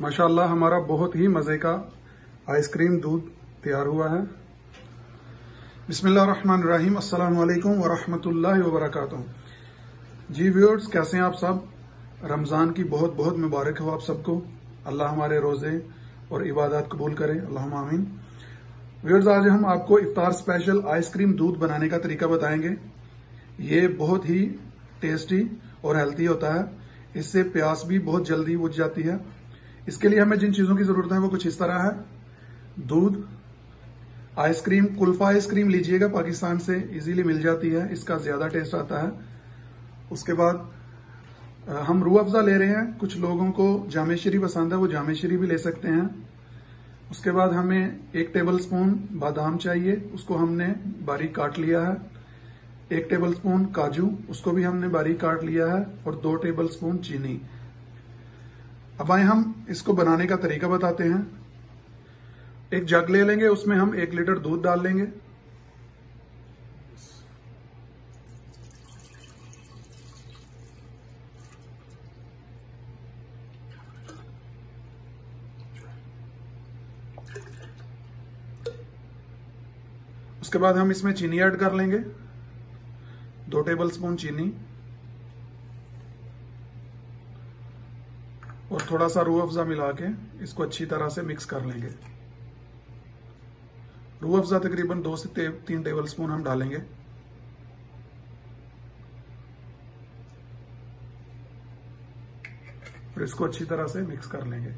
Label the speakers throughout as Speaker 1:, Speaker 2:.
Speaker 1: माशाल्लाह, हमारा बहुत ही मज़े का आइसक्रीम दूध तैयार हुआ है। बिस्मिल्लाहिर्रहमानिर्रहीम अस्सलाम वालेकुम वरहमतुल्लाहि जी व्यूअर्स, कैसे हैं आप सब? रमज़ान की बहुत बहुत मुबारक हो आप सबको। अल्लाह हमारे रोज़े और इबादत कबूल करे। अल्लाह आमीन। व्यूअर्स, आज हम आपको इफ्तार स्पेशल आइसक्रीम दूध बनाने का तरीका बताएँगे। ये बहुत ही टेस्टी और हेल्थी होता है। इससे प्यास भी बहुत जल्दी बुझ जाती है। इसके लिए हमें जिन चीज़ों की ज़रूरत है वो कुछ इस तरह है। दूध, आइसक्रीम, कुल्फा आइसक्रीम लीजिएगा, पाकिस्तान से इजीली मिल जाती है, इसका ज़्यादा टेस्ट आता है। उसके बाद हम रू अफजा ले रहे हैं, कुछ लोगों को जामेश्वरी पसंद है, वो जामेश्वरी भी ले सकते हैं। उसके बाद हमें एक टेबल स्पून बादाम चाहिए, उसको हमने बारीक काट लिया है। एक टेबल स्पून काजू, उसको भी हमने बारीक काट लिया है, और दो टेबल स्पून चीनी। अब आए हम, इसको बनाने का तरीका बताते हैं। एक जग ले लेंगे, उसमें हम एक लीटर दूध डाल लेंगे। उसके बाद हम इसमें चीनी ऐड कर लेंगे। दो टेबल स्पून चीनी। और थोड़ा सा रू अफजा मिला के इसको अच्छी तरह से मिक्स कर लेंगे। रू अफजा तकरीबन दो से ते, तीन टेबल स्पून हम डालेंगे। और इसको अच्छी तरह से मिक्स कर लेंगे।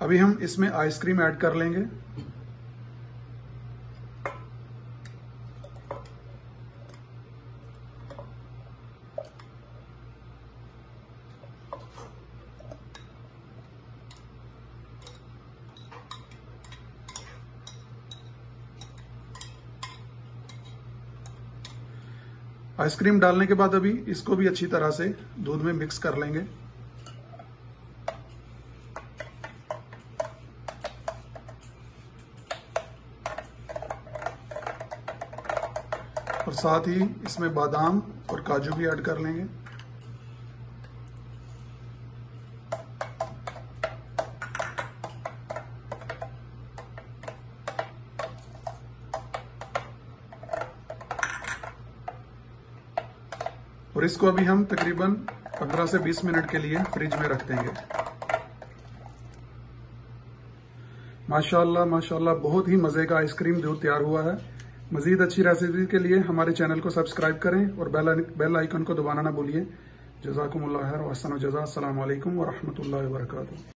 Speaker 1: अभी हम इसमें आइसक्रीम ऐड कर लेंगे। आइसक्रीम डालने के बाद अभी इसको भी अच्छी तरह से दूध में मिक्स कर लेंगे। और साथ ही इसमें बादाम और काजू भी ऐड कर लेंगे। और इसको अभी हम तकरीबन 15 से 20 मिनट के लिए फ्रिज में रख देंगे। माशाल्लाह माशाल्लाह, बहुत ही मज़े का आइसक्रीम दूध तैयार हुआ है। मजीद अच्छी रेसिपी के लिए हमारे चैनल को सब्सक्राइब करें और बेल बेल आइकन को दबाना ना भूलिए। वसन जजा अल्लाम वरहमतुल्लाहि वबरकातुहू